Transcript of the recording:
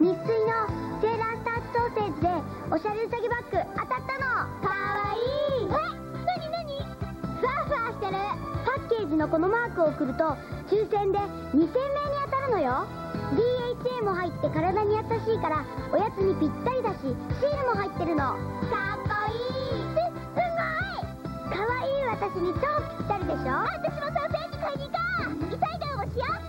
日水のセーラースターズソーセージでおしゃれうさぎバッグ当たったの。かわいい。えなになに？ふわふわしてる。パッケージのこのマークを送ると抽選で2000名に当たるのよ。DHA も入って体に優しいからおやつにぴったりだしシールも入ってるの。かっこいい。す、すごい。かわいい私に超ぴったりでしょ。私もソーセージ買いに行こう。急サイ応ーをしよう。